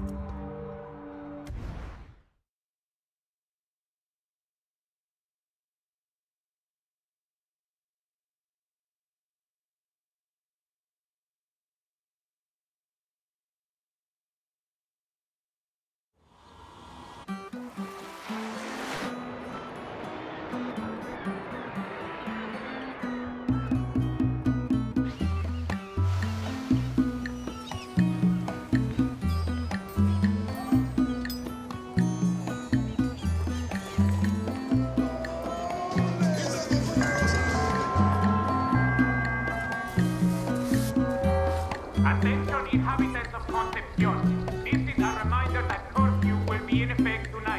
Attention inhabitants of Concepcion. This is a reminder that curfew will be in effect tonight.